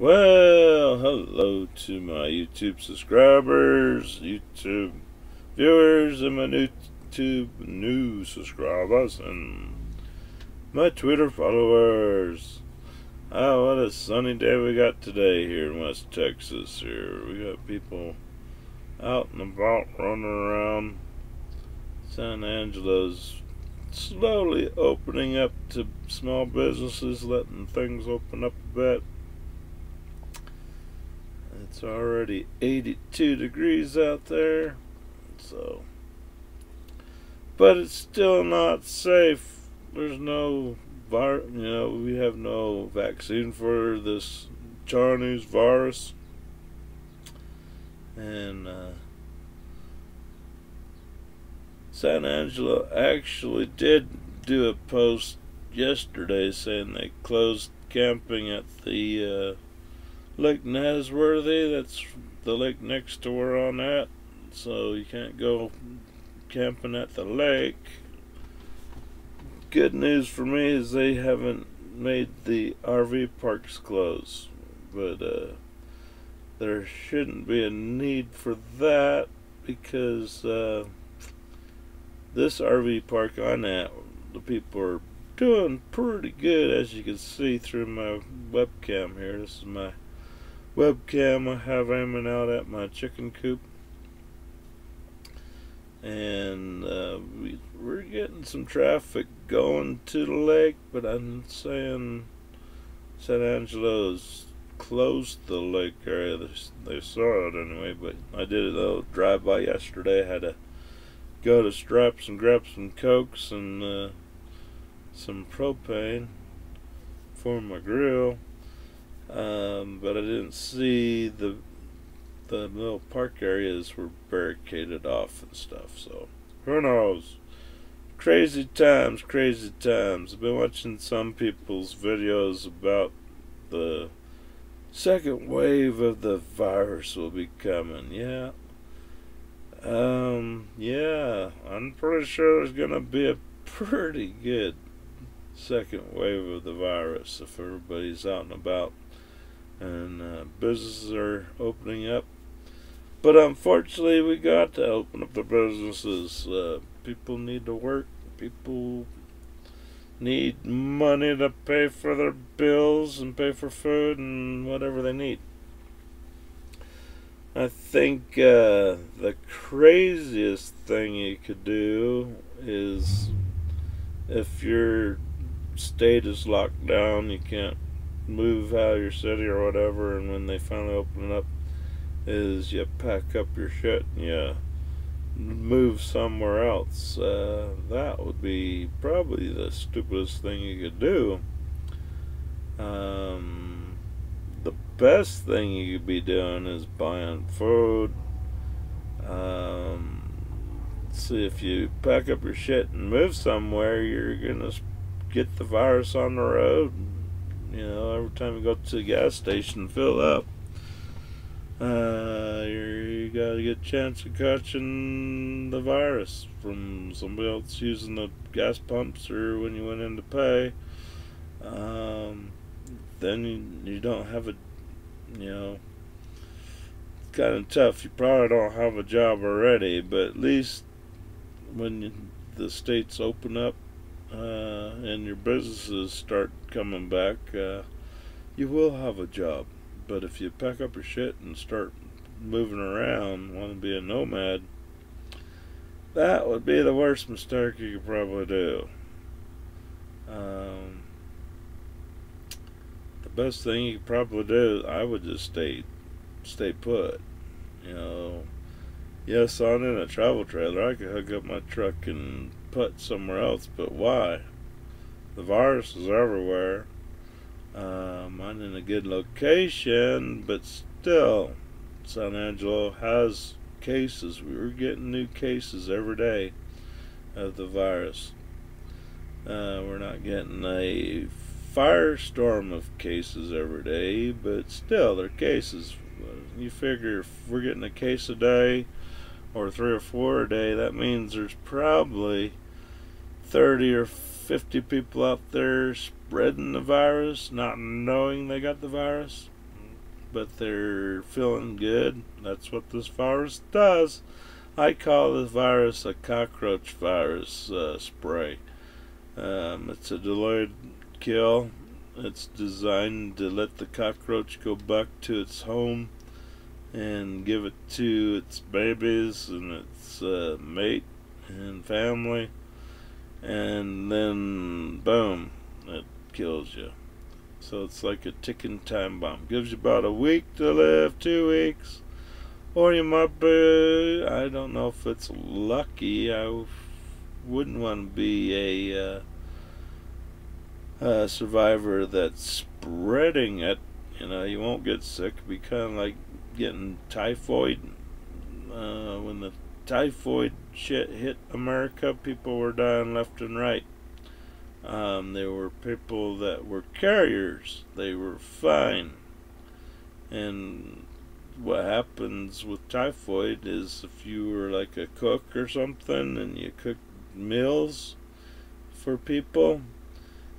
Well, hello to my YouTube subscribers, YouTube viewers, and my YouTube new subscribers, and my Twitter followers. Oh, what a sunny day we got today here in West Texas. Here we got people out and about running around. San Angelo's slowly opening up to small businesses, letting things open up a bit. It's already 82 degrees out there, so. But it's still not safe. There's no, you know, we have no vaccine for this Chinese virus. And, uh, San Angelo actually did do a post yesterday saying they closed camping at the, uh, Lake Nasworthy. That's the lake next to where I'm at. So you can't go camping at the lake. Good news for me is they haven't made the RV parks close. But uh, there shouldn't be a need for that because uh, this RV park I'm at, the people are doing pretty good as you can see through my webcam here. This is my webcam I have aiming out at my chicken coop. And uh, we, we're getting some traffic going to the lake, but I'm saying San Angelo's closed the lake area. They, they saw it anyway, but I did a little drive by yesterday. I had to go to Stripes and grab some cokes and uh, some propane for my grill um, but I didn't see the the little park areas were barricaded off and stuff. So who knows? Crazy times, crazy times. I've been watching some people's videos about the second wave of the virus will be coming. Yeah. Um, yeah, I'm pretty sure there's gonna be a pretty good second wave of the virus if everybody's out and about and uh, businesses are opening up. But unfortunately, we got to open up the businesses. Uh, people need to work. People need money to pay for their bills and pay for food and whatever they need. I think uh, the craziest thing you could do is if your state is locked down, you can't move out of your city or whatever, and when they finally open it up, is you pack up your shit and you move somewhere else. Uh, that would be probably the stupidest thing you could do. Um, the best thing you could be doing is buying food. Um, see if you pack up your shit and move somewhere, you're gonna get the virus on the road you know, every time you go to the gas station fill up, uh, you got a good chance of catching the virus from somebody else using the gas pumps or when you went in to pay. Um, then you, you don't have a, you know, it's kind of tough. You probably don't have a job already, but at least when the states open up uh, and your businesses start coming back, uh, you will have a job. But if you pack up your shit and start moving around, want to be a nomad, that would be the worst mistake you could probably do. Um, the best thing you could probably do, I would just stay, stay put. You know, yes, I'm in a travel trailer. I could hook up my truck and put somewhere else, but why? The virus is everywhere. Um, I'm in a good location, but still, San Angelo has cases. We were getting new cases every day of the virus. Uh, we're not getting a firestorm of cases every day, but still, they're cases. You figure if we're getting a case a day or three or four a day, that means there's probably 30 or 50 people out there spreading the virus, not knowing they got the virus. but they're feeling good. That's what this virus does. I call this virus a cockroach virus uh, spray. Um, it's a delayed kill. It's designed to let the cockroach go back to its home and give it to its babies and its uh, mate and family, and then boom, it kills you. So it's like a ticking time bomb. Gives you about a week to live, two weeks, or you might be. I don't know if it's lucky. I wouldn't want to be a, uh, a survivor that's spreading it. You know, you won't get sick. It'd be kind of like getting typhoid. Uh, when the typhoid shit hit America, people were dying left and right. Um, there were people that were carriers. They were fine. And what happens with typhoid is if you were like a cook or something and you cooked meals for people,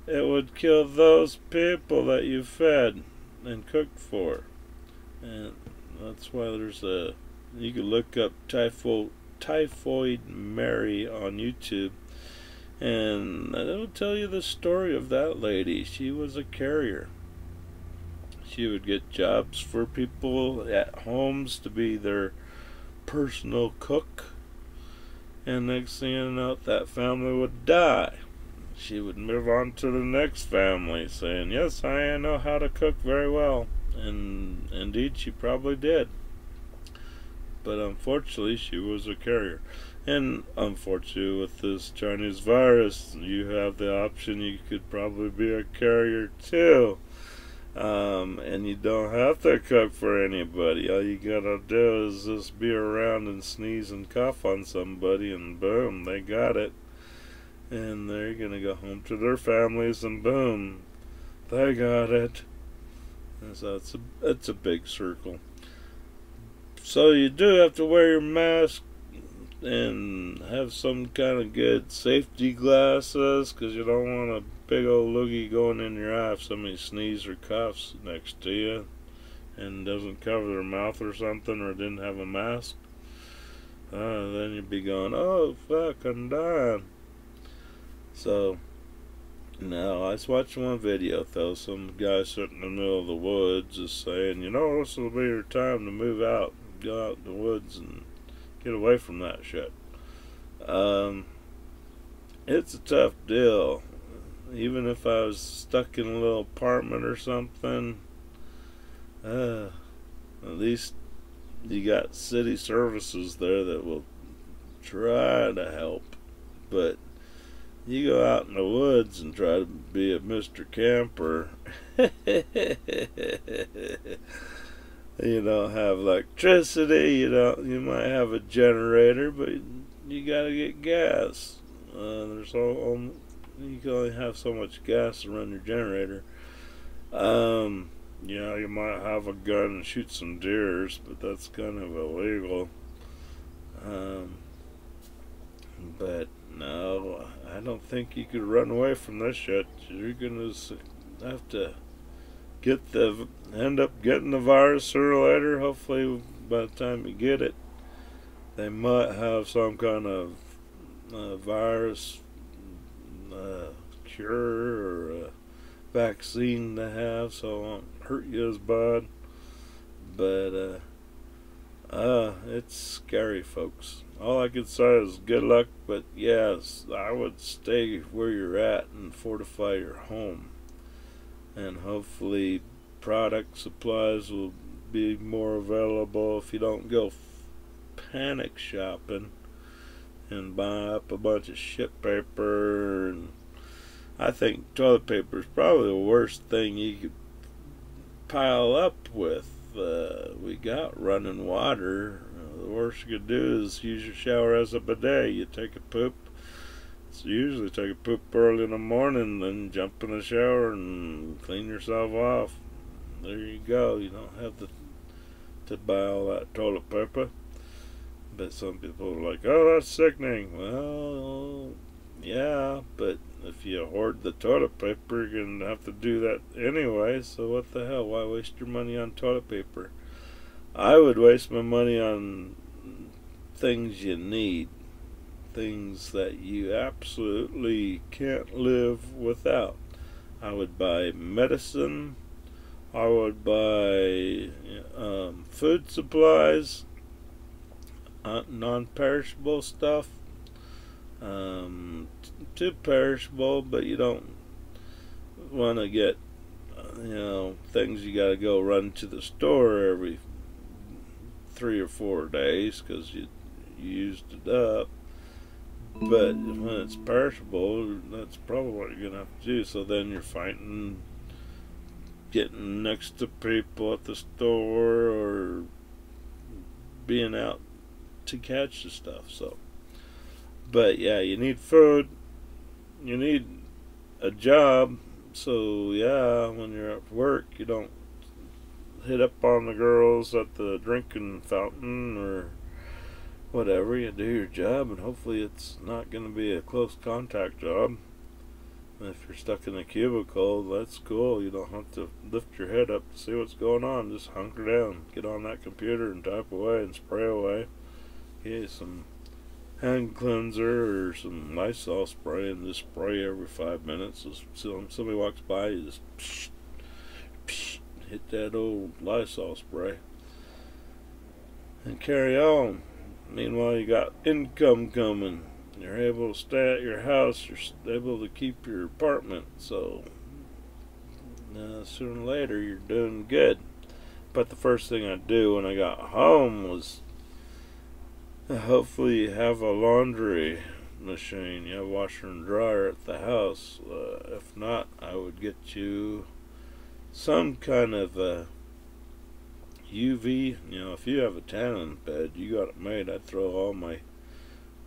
it would kill those people that you fed and cooked for. And that's why there's a you can look up typhoid typhoid Mary on YouTube and it'll tell you the story of that lady. She was a carrier. She would get jobs for people at homes to be their personal cook. And next thing you know, that family would die. She would move on to the next family, saying, Yes, I know how to cook very well. And indeed, she probably did. But unfortunately, she was a carrier. And unfortunately, with this Chinese virus, you have the option you could probably be a carrier too. Um, and you don't have to cook for anybody. All you gotta do is just be around and sneeze and cough on somebody, and boom, they got it. And they're gonna go home to their families, and boom, they got it. So it's a it's a big circle. So you do have to wear your mask and have some kind of good safety glasses because you don't want a big old loogie going in your eye if somebody sneezes or coughs next to you and doesn't cover their mouth or something or didn't have a mask. Uh, then you'd be going, oh fuck, I'm dying. So, no, I was watching one video though. Some guy sitting in the middle of the woods is saying, you know, this will be your time to move out, go out in the woods and get away from that shit. Um, it's a tough deal. Even if I was stuck in a little apartment or something, uh, at least you got city services there that will try to help. But you go out in the woods and try to be a Mr. Camper. you don't have electricity, you don't you might have a generator, but you gotta get gas. Uh, there's all um, you can only have so much gas to run your generator. Um, you know, you might have a gun and shoot some deers, but that's kind of illegal. Um, but no, I don't think you could run away from this shit. You're gonna have to get the end up getting the virus sooner or later. Hopefully, by the time you get it, they might have some kind of uh, virus uh, cure or vaccine to have, so it won't hurt you as bad. But uh, uh, it's scary, folks. All I can say is good luck, but yes, I would stay where you're at and fortify your home and hopefully product supplies will be more available if you don't go panic shopping and buy up a bunch of shit paper and I think toilet paper is probably the worst thing you could pile up with. Uh, we got running water. The worst you could do is use your shower as a bidet. You take a poop, usually take a poop early in the morning, then jump in the shower and clean yourself off. There you go. You don't have to to buy all that toilet paper. But some people are like, "Oh, that's sickening." Well, yeah, but if you hoard the toilet paper, you're gonna have to do that anyway. So what the hell? Why waste your money on toilet paper? I would waste my money on things you need, things that you absolutely can't live without. I would buy medicine. I would buy um, food supplies, uh, non-perishable stuff. Um, too perishable, but you don't want to get, you know, things you got to go run to the store every three or four days because you, you used it up. But when it's perishable, that's probably what you're gonna have to do. So then you're fighting, getting next to people at the store or being out to catch the stuff. So, but yeah, you need food. You need a job. So yeah, when you're at work, you don't hit up on the girls at the drinking fountain or whatever. You do your job, and hopefully it's not going to be a close contact job. If you're stuck in a cubicle, that's cool. You don't have to lift your head up to see what's going on. Just hunker down, get on that computer, and type away and spray away. Get some hand cleanser or some Lysol spray, and just spray every five minutes. So somebody walks by, you just psh, psh, hit that old Lysol spray and carry on. Meanwhile, you got income coming. You're able to stay at your house. You're able to keep your apartment. So uh, sooner or later, you're doing good. But the first thing I do when I got home was uh, hopefully have a laundry machine. You have washer and dryer at the house. Uh, if not, I would get you some kind of a UV. You know, if you have a tanning bed, you got it made. I'd throw all my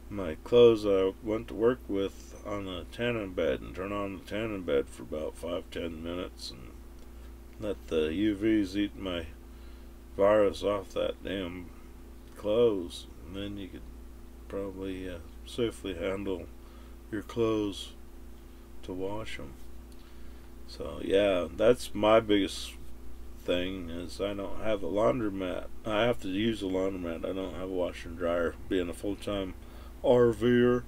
my clothes I went to work with on the tanning bed and turn on the tanning bed for about five ten minutes and let the UVs eat my virus off that damn clothes. And then you could probably uh, safely handle your clothes to wash them. So yeah, that's my biggest thing is I don't have a laundromat. I have to use a laundromat. I don't have a washer and dryer. Being a full time RVer,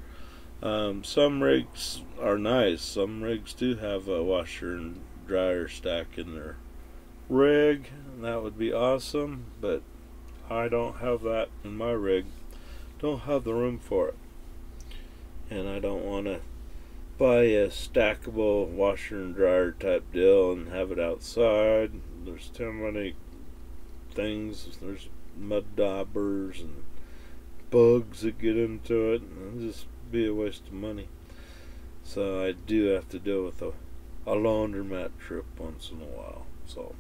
um, some rigs are nice. Some rigs do have a washer and dryer stack in their rig. that would be awesome. But I don't have that in my rig. Don't have the room for it. And I don't want to buy a stackable washer and dryer type deal and have it outside. There's too many things. There's mud daubers and bugs that get into it, and it'll just be a waste of money. So I do have to deal with a, a laundromat trip once in a while. So,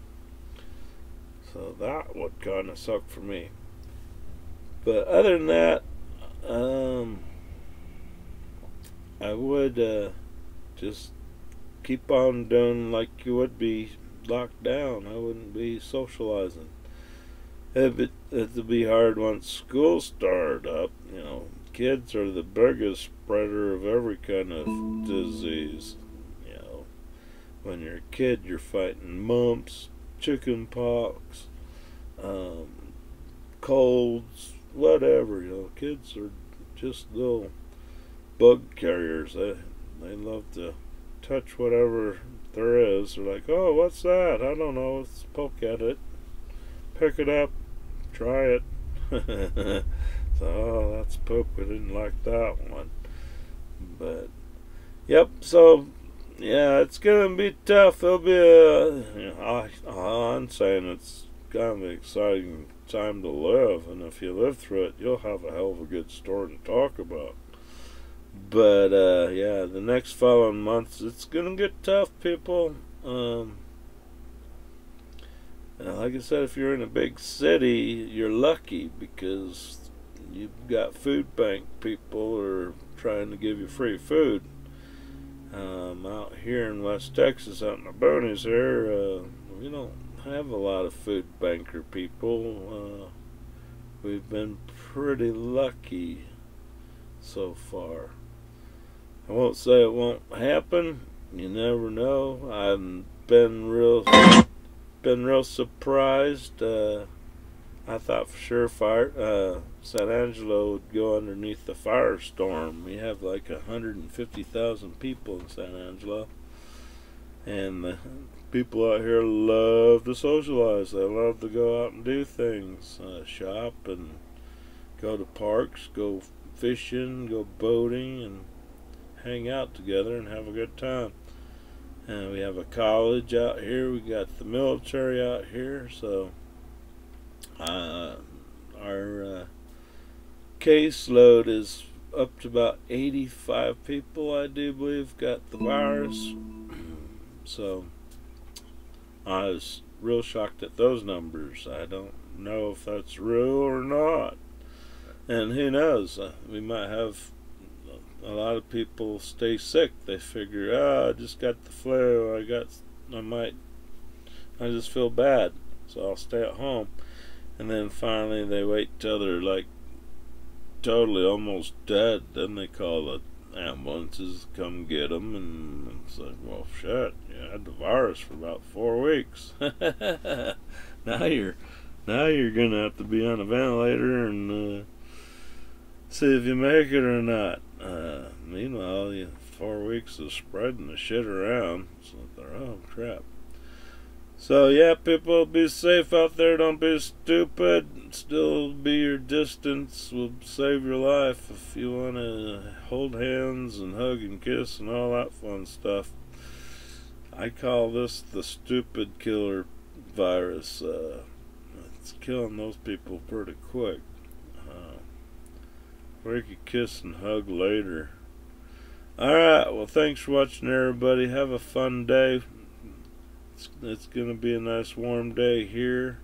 so that would kind of suck for me. But other than that, um, I would uh, just keep on doing like you would be locked down. I wouldn't be socializing. It it'd be hard once school started up. You know, kids are the biggest spreader of every kind of disease. You know, when you're a kid, you're fighting mumps, chicken pox, um, colds, whatever. You know, kids are just little bug carriers. They they love to touch whatever there is. They're like, oh, what's that? I don't know. Let's poke at it, pick it up, try it. so, oh, that's poop. We didn't like that one. But, yep. So, yeah, it's gonna be tough. It'll be a. You know, I, I'm saying it's kind of an exciting time to live, and if you live through it, you'll have a hell of a good story to talk about. But uh, yeah, the next following months, it's gonna get tough, people. Um, like I said, if you're in a big city, you're lucky because you've got food bank people are trying to give you free food. Um, out here in West Texas, out in the boonies here, uh, we don't have a lot of food banker people. Uh, we've been pretty lucky so far. I won't say it won't happen. You never know. I've been real, been real surprised. Uh, I thought for sure fire, uh, San Angelo would go underneath the firestorm. We have like 150,000 people in San Angelo. And the people out here love to socialize. They love to go out and do things, uh, shop and go to parks, go fishing, go boating, and hang out together and have a good time. And we have a college out here. We got the military out here, so uh, our uh, caseload is up to about 85 people, I do believe, got the virus. So I was real shocked at those numbers. I don't know if that's real or not. And who knows? Uh, we might have a lot of people stay sick. They figure, ah, I just got the flu. I got, I might, I just feel bad, so I'll stay at home and then finally they wait till they're like totally almost dead. Then they call the ambulances come get them, and it's like, well, shit, you had the virus for about four weeks. now you're now you're gonna have to be on a ventilator and uh, see if you make it or not. Uh, meanwhile, you, four weeks of spreading the shit around, so they're oh crap. So yeah, people, be safe out there. Don't be stupid. Still be your distance. Will save your life if you want to hold hands and hug and kiss and all that fun stuff. I call this the stupid killer virus. Uh, it's killing those people pretty quick. We could kiss and hug later. Alright, well, thanks for watching, everybody. Have a fun day. It's, it's going to be a nice warm day here.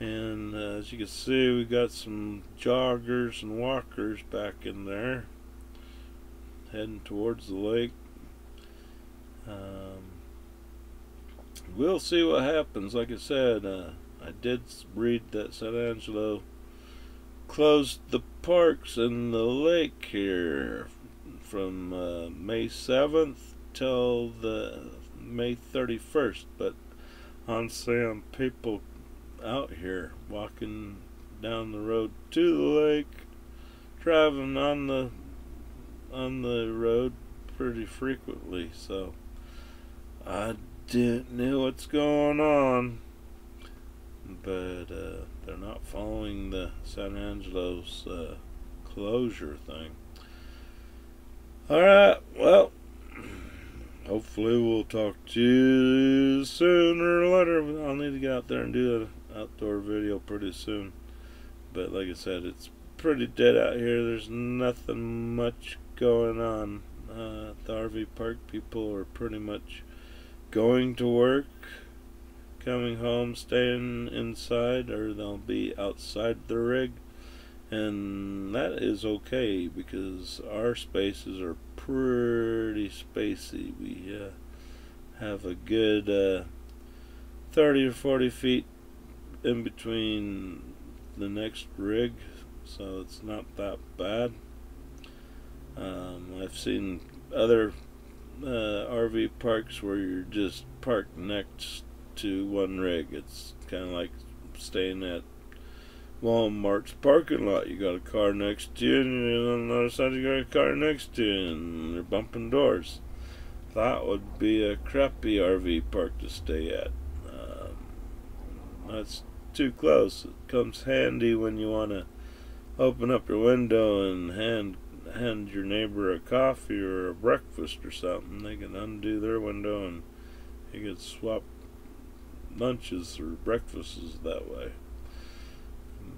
And uh, as you can see, we got some joggers and walkers back in there. Heading towards the lake. Um, we'll see what happens. Like I said, uh, I did read that San Angelo closed the parks and the lake here from uh, May 7th till the May 31st, but on Sam, people out here walking down the road to the lake, driving on the on the road pretty frequently, so I didn't know what's going on. But uh, they're not following the San Angelo's uh, closure thing. Alright, well, hopefully we'll talk to you sooner or later. I'll need to get out there and do an outdoor video pretty soon. But like I said, it's pretty dead out here. There's nothing much going on. Uh, the RV park, people are pretty much going to work, coming home, staying inside, or they'll be outside the rig. And that is okay because our spaces are pretty spacey. We uh, have a good uh, 30 or 40 feet in between the next rig, so it's not that bad. Um, I've seen other uh, RV parks where you're just parked next to one rig. It's kind of like staying at Walmart's parking lot. You got a car next to you, and on the other side you got a car next to you, and they're bumping doors. That would be a crappy RV park to stay at. Um, that's too close. It comes handy when you want to open up your window and hand hand your neighbor a coffee or a breakfast or something. They can undo their window and you can swap lunches or breakfasts that way.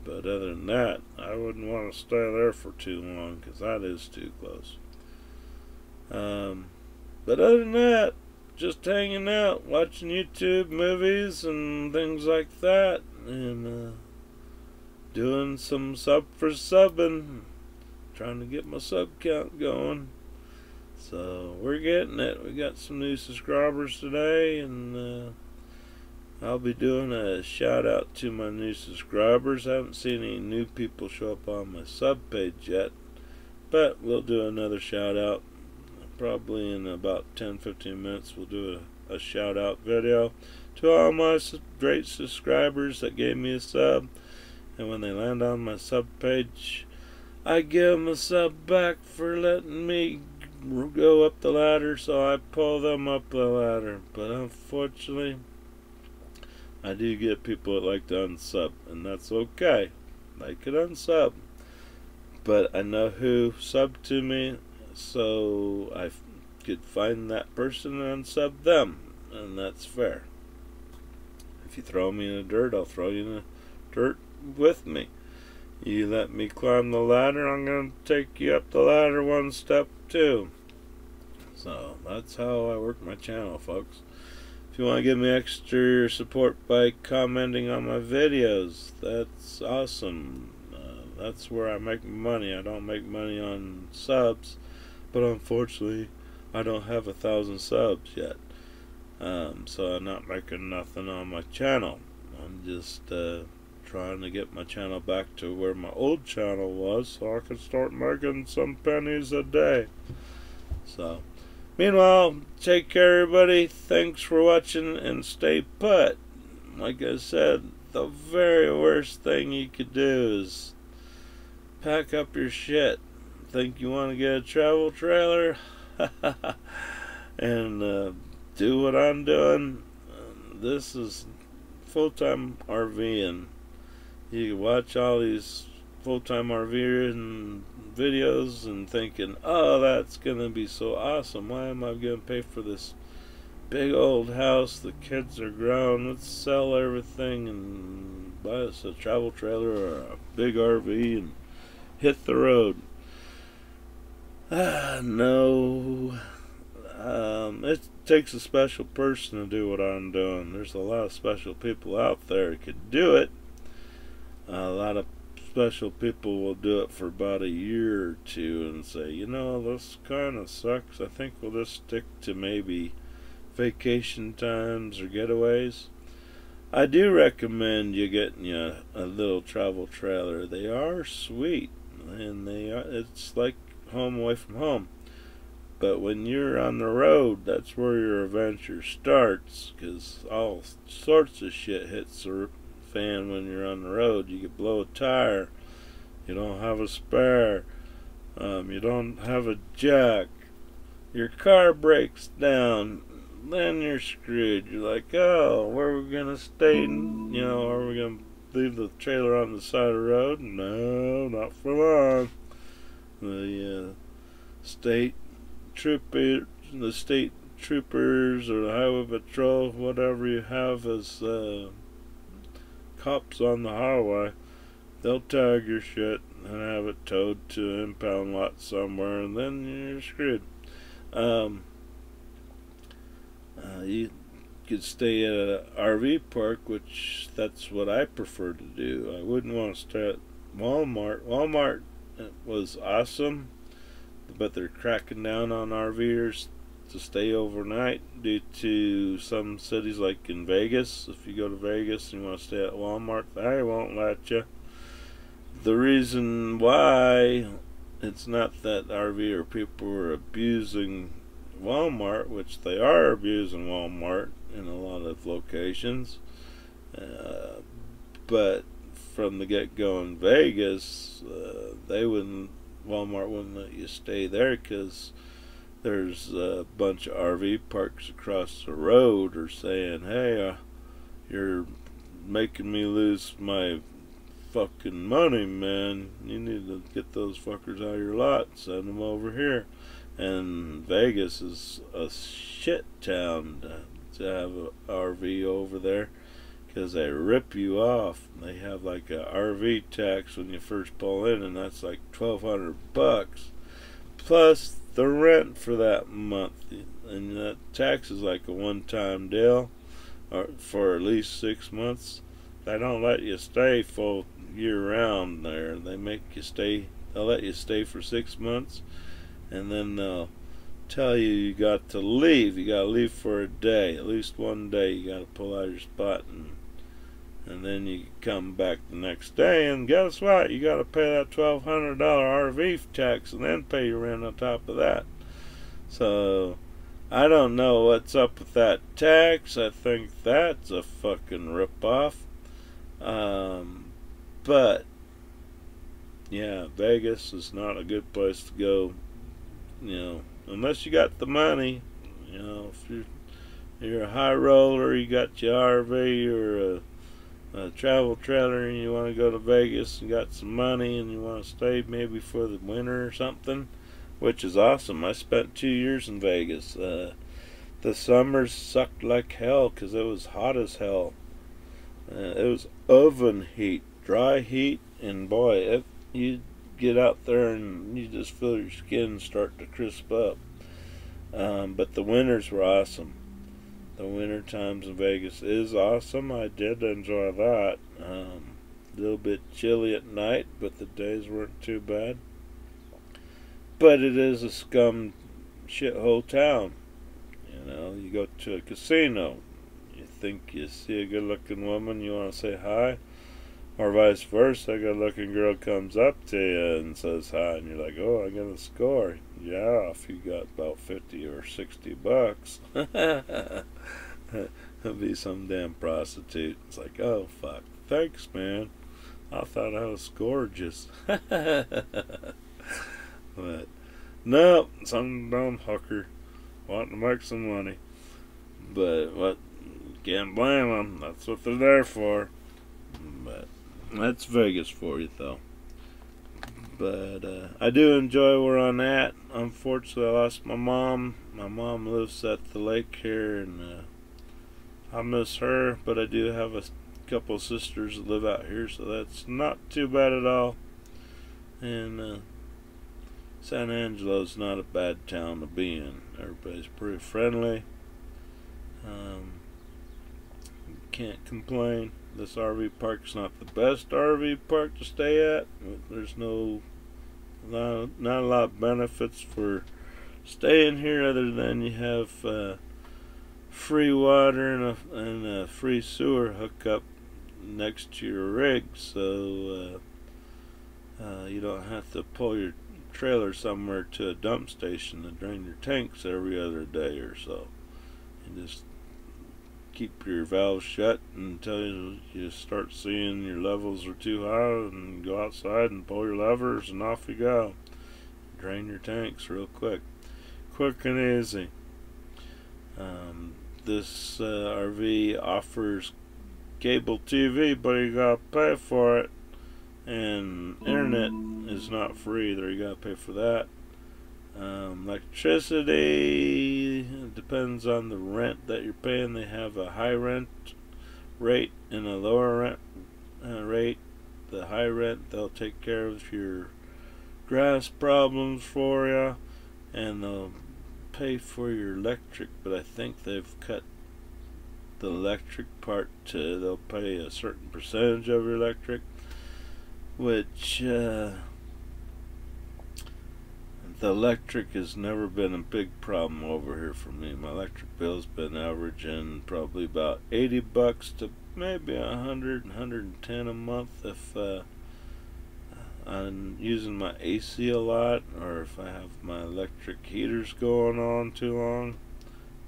But other than that, I wouldn't want to stay there for too long because that is too close. Um, but other than that, just hanging out, watching YouTube movies and things like that, and uh, doing some sub for subbing, trying to get my sub count going. So we're getting it. We got some new subscribers today, and uh, I'll be doing a shout out to my new subscribers. I haven't seen any new people show up on my sub page yet, but we'll do another shout out probably in about 10-15 minutes we'll do a, a shout out video to all my great subscribers that gave me a sub. And when they land on my sub page I give them a sub back for letting me go up the ladder so I pull them up the ladder. But unfortunately I do get people that like to unsub and that's okay. They could unsub. But I know who subbed to me so I could find that person and unsub them and that's fair. If you throw me in the dirt I'll throw you in the dirt with me. You let me climb the ladder I'm going to take you up the ladder one step too. So that's how I work my channel folks if you want to give me extra support by commenting on my videos that's awesome that's where I make money. I don't make money on subs, but unfortunately, I don't have a thousand subs yet. Um, so I'm not making nothing on my channel. I'm just uh, trying to get my channel back to where my old channel was so I can start making some pennies a day. So, meanwhile, take care everybody. Thanks for watching and stay put. Like I said, the very worst thing you could do is pack up your shit. Think you want to get a travel trailer? and uh, do what I'm doing. This is full-time RVing. You watch all these full-time RVing videos and thinking, oh, that's going to be so awesome. Why am I going to pay for this big old house? The kids are grown. Let's sell everything and buy us a travel trailer or a big RV and hit the road. Ah, no. Um, it takes a special person to do what I'm doing. There's a lot of special people out there who could do it. A lot of special people will do it for about a year or two and say, you know, this kind of sucks. I think we'll just stick to maybe vacation times or getaways. I do recommend you getting a, a little travel trailer. They are sweet and they are, it's like home away from home. But when you're on the road, that's where your adventure starts, because all sorts of shit hits the fan when you're on the road. You could blow a tire, you don't have a spare, um, you don't have a jack, your car breaks down, then you're screwed. You're like, oh, where are we gonna stay? You know, are we gonna leave the trailer on the side of the road? No, not for long. The uh, state trooper, the state troopers or the highway patrol, whatever you have as uh, cops on the highway, they'll tag your shit and have it towed to an impound lot somewhere, and then you're screwed. Um, uh, you could stay at an RV park, which that's what I prefer to do. I wouldn't want to stay at Walmart. Walmart was awesome, but they're cracking down on RVers to stay overnight due to some cities like in Vegas. If you go to Vegas and you want to stay at Walmart, they won't let you. The reason why it's not that RV or people are abusing Walmart, which they are abusing Walmart in a lot of locations. Uh, but from the get go in Vegas, uh, they wouldn't, Walmart wouldn't let you stay there because there's a bunch of RV parks across the road are saying, hey, uh, you're making me lose my fucking money, man. You need to get those fuckers out of your lot send them over here. And Vegas is a shit town to have an RV over there because they rip you off. They have like a RV tax when you first pull in, and that's like twelve hundred bucks plus the rent for that month. And that tax is like a one-time deal, or for at least six months. They don't let you stay full year round there. They make you stay. They'll let you stay for six months, and then they'll tell you you got to leave. You got to leave for a day, at least one day. You got to pull out your spot and and then you come back the next day and guess what? You got to pay that twelve hundred dollar RV tax and then pay your rent on top of that. So I don't know what's up with that tax. I think that's a fucking ripoff. Um, but yeah, Vegas is not a good place to go. You know, unless you got the money. You know, if you're you're a high roller, you got your RV or a, a travel trailer, and you want to go to Vegas and got some money, and you want to stay maybe for the winter or something which is awesome. I spent two years in Vegas. Uh, the summers sucked like hell because it was hot as hell. Uh, it was oven heat, dry heat, and boy, it, you get out there and you just feel your skin start to crisp up. Um, but the winters were awesome. The winter times in Vegas is awesome. I did enjoy that. Um, a little bit chilly at night, but the days weren't too bad. But it is a scum shithole town. You know, you go to a casino, you think you see a good looking woman, you want to say hi, or vice versa, a good looking girl comes up to you and says hi, and you're like, oh, I'm going to score. Yeah, if you got about 50 or 60 bucks. It'll be some damn prostitute. It's like, oh, fuck. Thanks, man. I thought I was gorgeous. But no, some dumb hooker wanting to make some money. But what can't blame them. That's what they're there for. But that's Vegas for you, though. But uh, I do enjoy where I'm at. Unfortunately, I lost my mom. My mom lives at the lake here, and uh, I miss her. But I do have a couple sisters that live out here, so that's not too bad at all. And uh, San Angelo's not a bad town to be in. Everybody's pretty friendly. Um, can't complain. This RV park's not the best RV park to stay at. There's no not, not a lot of benefits for staying here other than you have uh, free water and a, and a free sewer hookup next to your rig so uh, uh, you don't have to pull your trailer somewhere to a dump station to drain your tanks every other day or so. And just keep your valves shut until you, you start seeing your levels are too high and go outside and pull your levers and off you go. Drain your tanks real quick. Quick and easy. Um, this uh, RV offers cable TV, but you gotta pay for it and internet is not free either. You gotta pay for that. Um, electricity depends on the rent that you're paying. They have a high rent rate and a lower rent uh, rate. The high rent they'll take care of your grass problems for you, and they'll pay for your electric. But I think they've cut the electric part to they'll pay a certain percentage of your electric which uh, the electric has never been a big problem over here for me. My electric bill's been averaging probably about 80 bucks to maybe 100, 110 a month if uh, I'm using my AC a lot or if I have my electric heaters going on too long.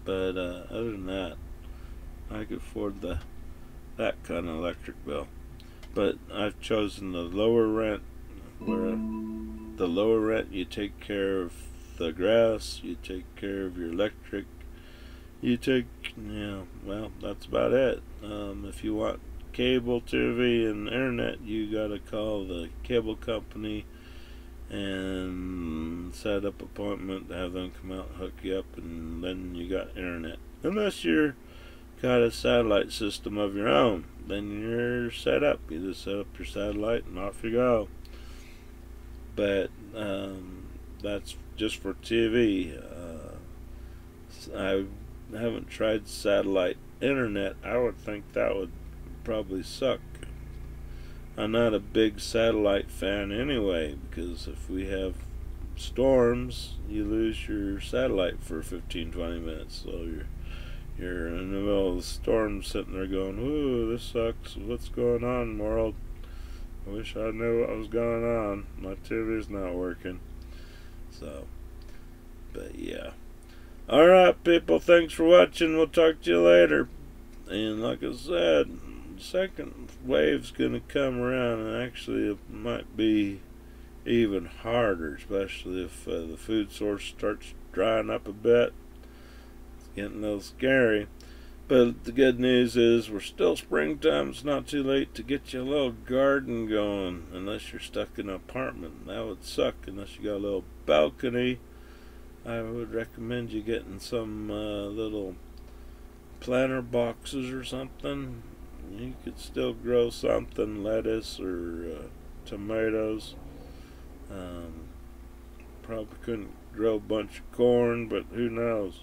But uh, other than that, I could afford the that kind of electric bill but I've chosen the lower rent where the lower rent you take care of the grass, you take care of your electric, you take, yeah, well, that's about it. Um, if you want cable TV and internet, you gotta call the cable company and set up appointment to have them come out and hook you up, and then you got internet. Unless you're got a satellite system of your own then you're set up. You just set up your satellite and off you go. But um, that's just for TV. Uh, I haven't tried satellite internet. I would think that would probably suck. I'm not a big satellite fan anyway, because if we have storms, you lose your satellite for 15 20 minutes. So you're you're in the middle of the storm sitting there going, Ooh, this sucks. What's going on, world? I wish I knew what was going on. My TV's not working. So, but yeah. Alright, people, thanks for watching. We'll talk to you later. And like I said, second wave's going to come around, and actually, it might be even harder, especially if uh, the food source starts drying up a bit. It's getting a little scary. But the good news is we're still springtime. It's not too late to get you a little garden going, unless you're stuck in an apartment. That would suck unless you got a little balcony. I would recommend you getting some uh, little planter boxes or something. You could still grow something, lettuce or uh, tomatoes. Um, probably couldn't grow a bunch of corn, but who knows?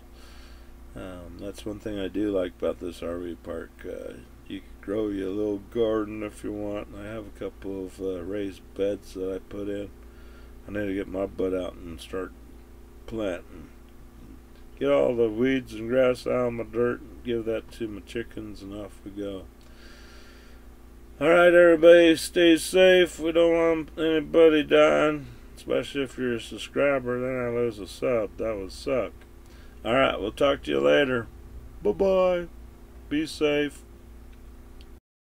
Um, that's one thing I do like about this RV park. Uh, you can grow your little garden if you want. I have a couple of uh, raised beds that I put in. I need to get my butt out and start planting. Get all the weeds and grass out of my dirt and give that to my chickens and off we go. Alright everybody, stay safe. We don't want anybody dying. Especially if you're a subscriber, then I lose a sub. That would suck. Alright, we'll talk to you later. Bye-bye. Be safe.